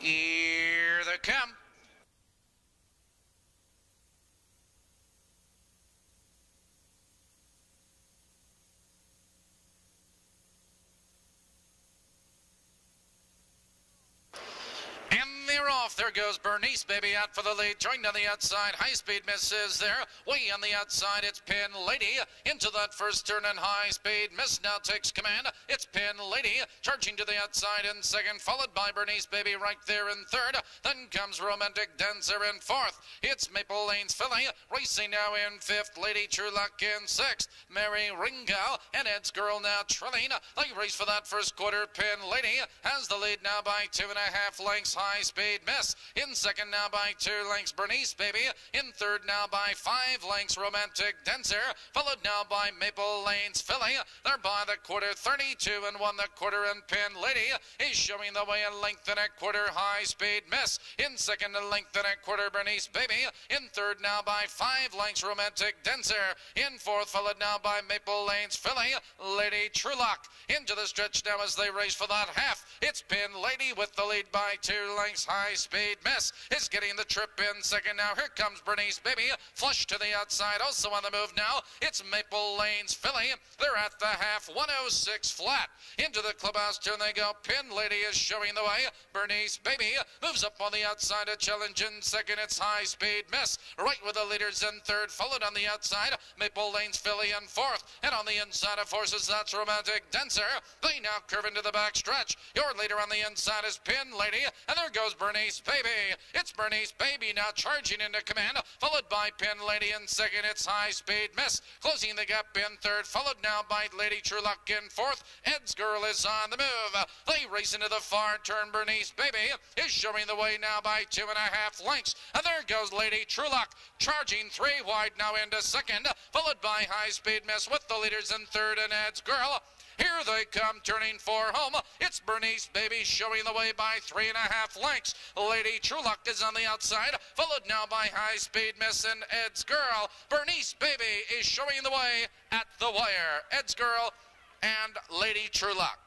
Here they come. And they're off. There goes Bernice, baby, out for the lead. Joined on the outside. High speed misses there. Way on the outside, it's Pin Lady. Into that first turn and high speed miss now takes command. It's Pin Lady charging to the outside in second, followed by Bernice, baby, right there in third. Then comes Romantic Dancer in fourth. It's Maple Lane's Philly racing now in fifth. Lady True Luck in sixth. Mary Ringo and Ed's Girl now trailing. They race for that first quarter. Pin Lady has the lead now by two and a half lengths. High speed miss. In second now by two lengths, Bernice Baby. In third now by five lengths, Romantic Dancer. Followed now by Maple Lane's Philly. They're by the quarter 32 and one the quarter and pin lady is showing the way in length and a quarter high speed miss. In second and length and a quarter, Bernice Baby. In third now by five lengths, Romantic Dancer. In fourth, followed now by Maple Lane's Philly. Lady Trulock. Into the stretch now as they race for that half. It's Pin With the lead by two lengths. High speed miss is getting the trip in second now. Here comes Bernice Baby. Flush to the outside. Also on the move now. It's Maple Lane's Philly. At the half. 106 flat. Into the clubhouse turn they go. Pin Lady is showing the way. Bernice Baby moves up on the outside. A challenge in second. It's high speed miss. Right with the leaders in third. Followed on the outside. Maple Lane's Philly in fourth. And on the inside of horses, that's Romantic Dancer. They now curve into the back stretch. Your leader on the inside is Pin Lady. And there goes Bernice Baby. It's Bernice Baby now charging into command, followed by Pin Lady in second. It's High Speed Miss closing the gap in third, followed now by Lady True Luck in fourth. Ed's Girl is on the move. They race into the far turn. Bernice Baby is showing the way now by two and a half lengths. And there goes Lady True Luck charging three wide now into second, followed by High Speed Miss with the leaders in third and Ed's Girl. Here they come, turning for home. It's Bernice Baby showing the way by three and a half lengths. Lady Trulock is on the outside, followed now by High Speed Miss and Ed's Girl. Bernice Baby is showing the way at the wire. Ed's Girl and Lady Trulock.